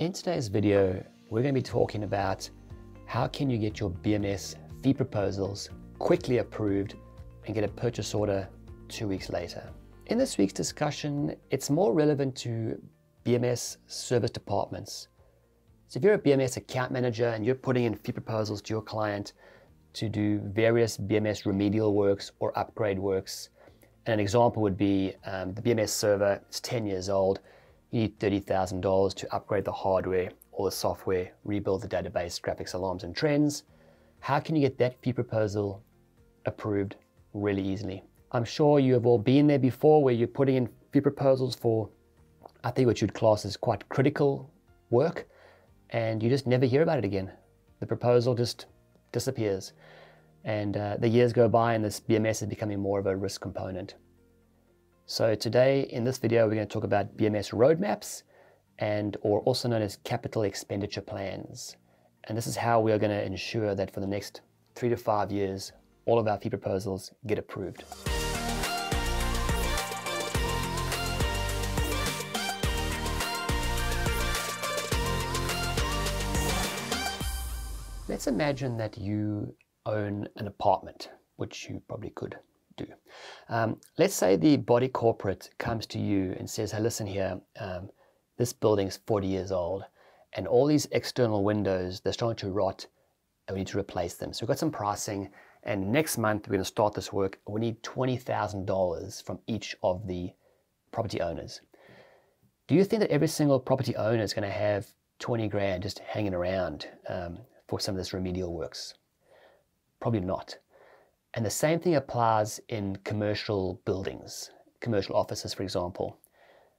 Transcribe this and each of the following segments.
In today's video, we're going to be talking about how can you get your BMS fee proposals quickly approved and get a purchase order two weeks later. In this week's discussion, it's more relevant to BMS service departments. So if you're a BMS account manager and you're putting in fee proposals to your client to do various BMS remedial works or upgrade works, and an example would be um, the BMS server is 10 years old, you need $30,000 to upgrade the hardware or the software, rebuild the database, graphics, alarms, and trends. How can you get that fee proposal approved really easily? I'm sure you have all been there before where you're putting in fee proposals for, I think what you'd class as quite critical work, and you just never hear about it again. The proposal just disappears. And uh, the years go by and this BMS is becoming more of a risk component. So today in this video, we're going to talk about BMS roadmaps and or also known as capital expenditure plans. And this is how we are going to ensure that for the next three to five years, all of our fee proposals get approved. Let's imagine that you own an apartment, which you probably could do. Um, let's say the body corporate comes to you and says, hey, listen here, um, this building's 40 years old and all these external windows, they're starting to rot and we need to replace them. So we've got some pricing and next month we're going to start this work. We need $20,000 from each of the property owners. Do you think that every single property owner is going to have 20 grand just hanging around um, for some of this remedial works? Probably not. And the same thing applies in commercial buildings, commercial offices, for example.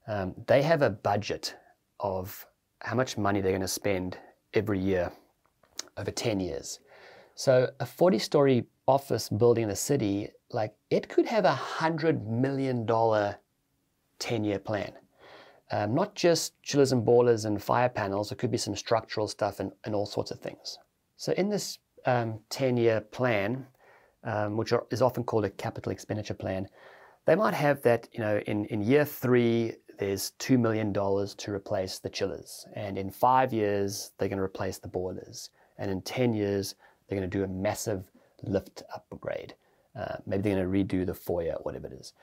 Um, they have a budget of how much money they're going to spend every year over 10 years. So a 40 story office building in the city, like it could have a $100 million 10 year plan. Um, not just chillers and boilers and fire panels, it could be some structural stuff and, and all sorts of things. So in this um, 10 year plan, um, which are, is often called a capital expenditure plan, they might have that, you know, in, in year three, there's $2 million to replace the chillers. And in five years, they're going to replace the boilers. And in 10 years, they're going to do a massive lift upgrade. Uh, maybe they're going to redo the foyer, whatever it is.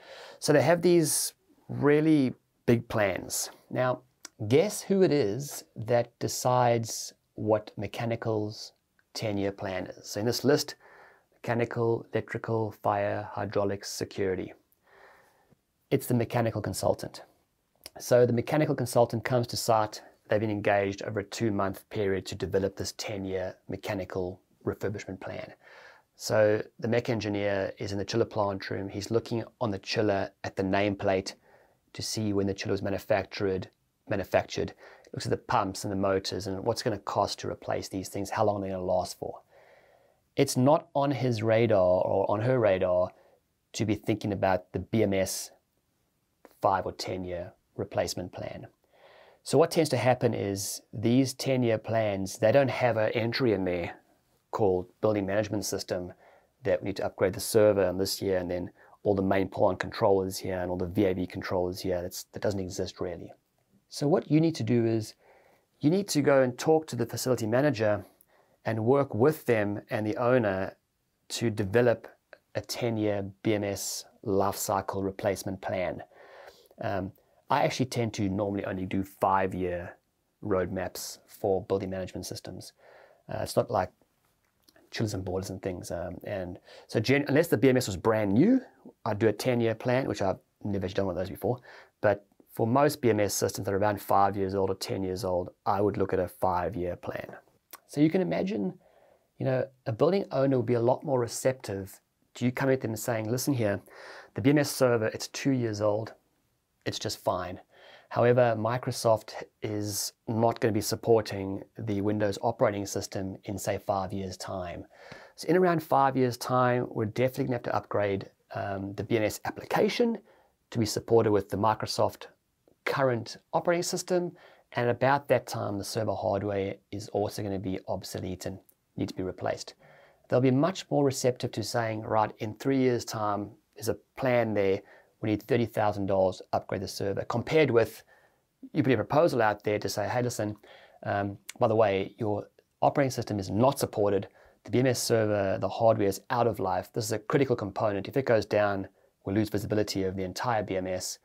So they have these really big plans. Now, guess who it is that decides what mechanicals 10-year plan is? So in this list, mechanical, electrical, fire, hydraulics, security. It's the mechanical consultant. So the mechanical consultant comes to site. They've been engaged over a two month period to develop this 10 year mechanical refurbishment plan. So the mech engineer is in the chiller plant room. He's looking on the chiller at the nameplate to see when the chiller was manufactured. Manufactured. Looks at the pumps and the motors and what's going to cost to replace these things. How long they're going to last for. It's not on his radar or on her radar to be thinking about the BMS five or ten year replacement plan. So what tends to happen is these 10-year plans, they don't have an entry in there called building management system that we need to upgrade the server in this year and then all the main plant controllers here and all the VAV controllers here. That's, that doesn't exist really. So what you need to do is you need to go and talk to the facility manager and work with them and the owner to develop a 10-year BMS life cycle replacement plan. Um, I actually tend to normally only do five year roadmaps for building management systems. Uh, it's not like chillers and boilers and things. Um, and so, unless the BMS was brand new, I'd do a 10 year plan, which I've never done one of those before. But for most BMS systems that are around five years old or 10 years old, I would look at a five year plan. So you can imagine, you know, a building owner would be a lot more receptive to you coming at them and saying, listen here, the BMS server, it's two years old it's just fine. However, Microsoft is not going to be supporting the Windows operating system in, say, five years' time. So in around five years' time, we're definitely going to have to upgrade um, the BMS application to be supported with the Microsoft current operating system. And about that time, the server hardware is also going to be obsolete and need to be replaced. They'll be much more receptive to saying, right, in three years' time, there's a plan there we need $30,000 to upgrade the server, compared with you put a proposal out there to say, hey, listen, Um, by the way, your operating system is not supported. The BMS server, the hardware is out of life. This is a critical component. If it goes down, we'll lose visibility of the entire BMS.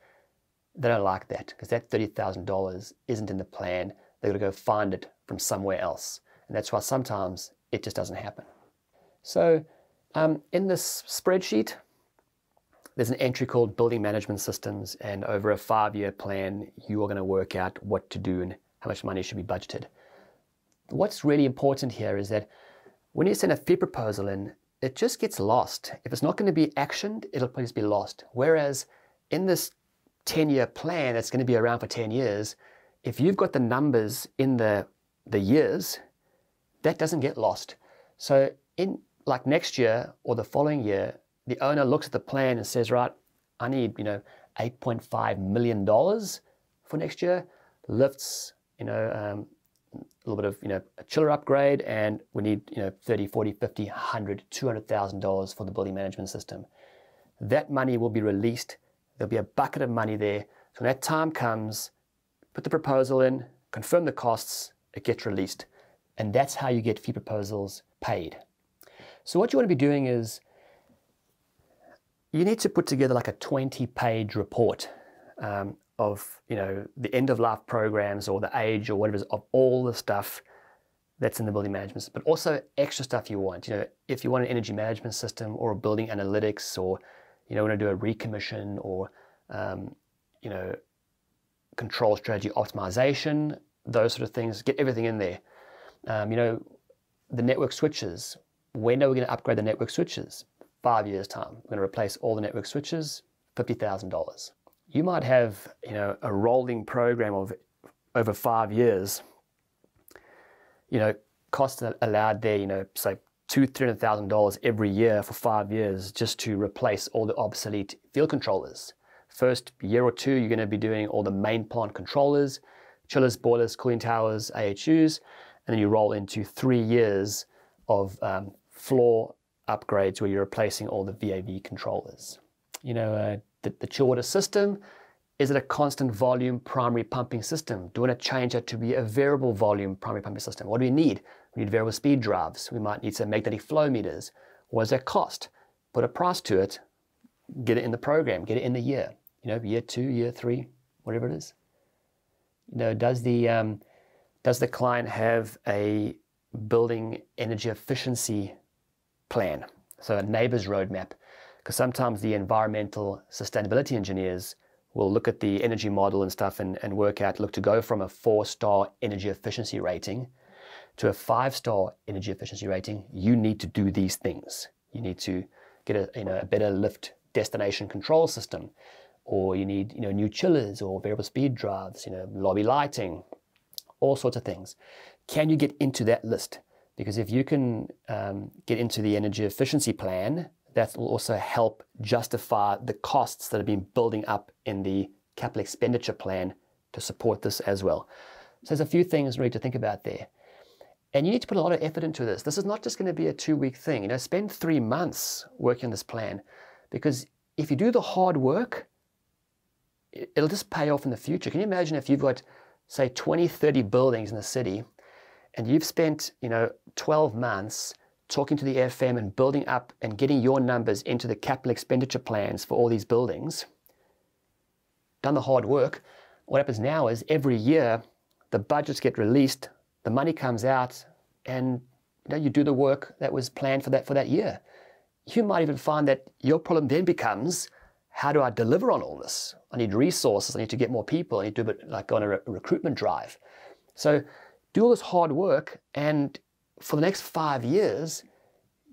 They don't like that because that $30,000 isn't in the plan. They've got to go find it from somewhere else. And that's why sometimes it just doesn't happen. So um, in this spreadsheet, there's an entry called building management systems and over a five-year plan, you are going to work out what to do and how much money should be budgeted. What's really important here is that when you send a fee proposal in, it just gets lost. If it's not going to be actioned, it'll just be lost. Whereas in this 10-year plan that's going to be around for 10 years, if you've got the numbers in the, the years, that doesn't get lost. So in like next year or the following year, the owner looks at the plan and says, right, I need, you know, $8.5 million for next year, lifts, you know, um, a little bit of, you know, a chiller upgrade, and we need, you know, 30, 40, 50, 100, $200,000 for the building management system. That money will be released. There'll be a bucket of money there. So when that time comes, put the proposal in, confirm the costs, it gets released. And that's how you get fee proposals paid. So what you want to be doing is you need to put together like a 20 page report um, of you know the end of life programs or the age or whatever of all the stuff that's in the building management system, but also extra stuff you want. You know, if you want an energy management system or a building analytics or you know want to do a recommission or um, you know control strategy optimization, those sort of things, get everything in there. Um, you know, the network switches. When are we going to upgrade the network switches? five years' time. We're going to replace all the network switches, $50,000. You might have, you know, a rolling program of over five years. You know, costs allowed there, you know, say two, three hundred thousand dollars every year for five years just to replace all the obsolete field controllers. First year or two, you're going to be doing all the main plant controllers, chillers, boilers, cooling towers, AHUs, and then you roll into three years of um, floor upgrades where you're replacing all the VAV controllers. You know, uh, the, the chill water system, is it a constant volume primary pumping system? Do we want to change it to be a variable volume primary pumping system? What do we need? We need variable speed drives. We might need some magnetic flow meters. What does that cost? Put a price to it, get it in the program, get it in the year. You know, year two, year three, whatever it is. You know, does the um, does the client have a building energy efficiency plan, so a NABERS roadmap, because sometimes the environmental sustainability engineers will look at the energy model and stuff and, and work out, look to go from a four-star energy efficiency rating to a five-star energy efficiency rating, you need to do these things. You need to get a, you know, a better lift destination control system, or you need you know, new chillers or variable speed drives, you know, lobby lighting, all sorts of things. Can you get into that list? Because if you can um, get into the energy efficiency plan, that will also help justify the costs that have been building up in the capital expenditure plan to support this as well. So there's a few things really to think about there. And you need to put a lot of effort into this. This is not just going to be a two-week thing. You know, spend three months working on this plan, because if you do the hard work, it'll just pay off in the future. Can you imagine if you've got, say, 20, 30 buildings in the city and you've spent, you know, 12 months talking to the FM and building up and getting your numbers into the capital expenditure plans for all these buildings, done the hard work, what happens now is every year the budgets get released, the money comes out, and you, know, you do the work that was planned for that for that year. You might even find that your problem then becomes, how do I deliver on all this? I need resources, I need to get more people, I need to do it like on a re recruitment drive. So do all this hard work, and for the next five years,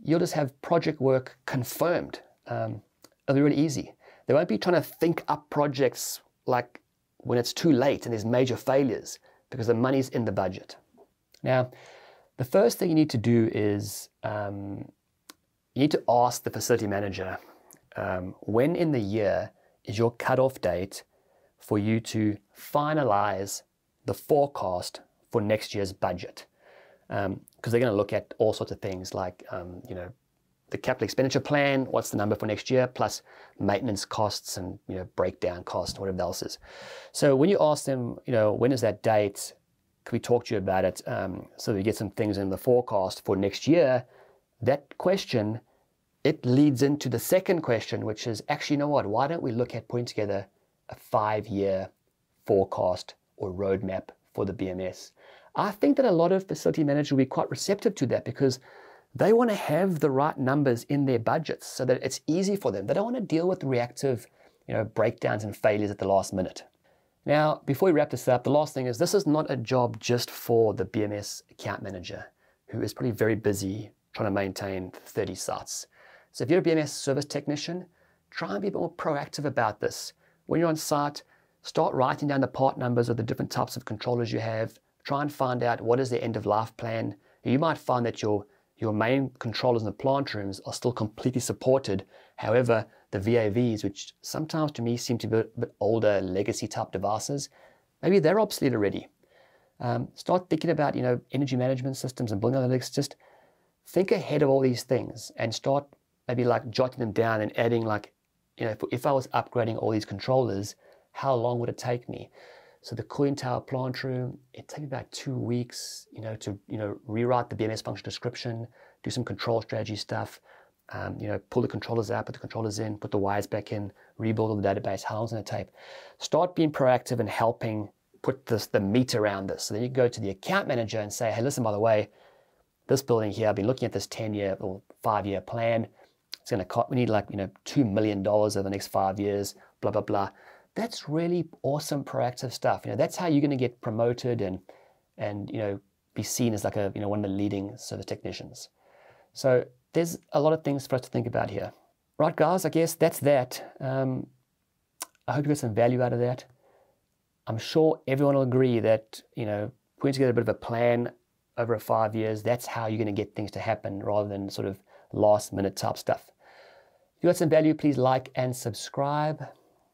you'll just have project work confirmed. Um, it'll be really easy. They won't be trying to think up projects like when it's too late and there's major failures because the money's in the budget. Now, the first thing you need to do is um, you need to ask the facility manager um, when in the year is your cutoff date for you to finalize the forecast for next year's budget. Because um, they're going to look at all sorts of things like, um, you know, the capital expenditure plan, what's the number for next year, plus maintenance costs and, you know, breakdown costs, whatever else is. So when you ask them, you know, when is that date, We talk to you about it um, so we get some things in the forecast for next year? That question, it leads into the second question, which is actually, you know what? Why don't we look at putting together a five year forecast or roadmap for the BMS? I think that a lot of facility managers will be quite receptive to that because they want to have the right numbers in their budgets so that it's easy for them. They don't want to deal with reactive you know, breakdowns and failures at the last minute. Now, before we wrap this up, the last thing is this is not a job just for the BMS account manager who is probably very busy trying to maintain 30 sites. So if you're a BMS service technician, try and be a bit more proactive about this. When you're on site, start writing down the part numbers of the different types of controllers you have. Try and find out what is the end of life plan. You might find that your, your main controllers in the plant rooms are still completely supported. However, the VAVs, which sometimes to me seem to be a bit older legacy type devices, maybe they're obsolete already. Um, start thinking about you know energy management systems and building analytics. Just think ahead of all these things and start maybe like jotting them down and adding like you know if, if I was upgrading all these controllers, how long would it take me? So the cooling tower plant room, it takes about two weeks, you know, to you know rewrite the BMS function description, do some control strategy stuff, um, you know, pull the controllers out, put the controllers in, put the wires back in, rebuild all the database, long's going to take? Start being proactive and helping put this, the meat around this. So then you go to the account manager and say, hey, listen, by the way, this building here, I've been looking at this 10 year or five year plan. It's going to cost, we need like, you know, $2 million over the next five years, blah, blah, blah. That's really awesome proactive stuff. You know, that's how you're going to get promoted and, and, you know, be seen as like a, you know, one of the leading service technicians. So there's a lot of things for us to think about here. Right, guys, I guess that's that. Um, I hope you got some value out of that. I'm sure everyone will agree that, you know, putting together a bit of a plan over five years, that's how you're going to get things to happen rather than sort of last minute type stuff. If you got some value, please like and subscribe.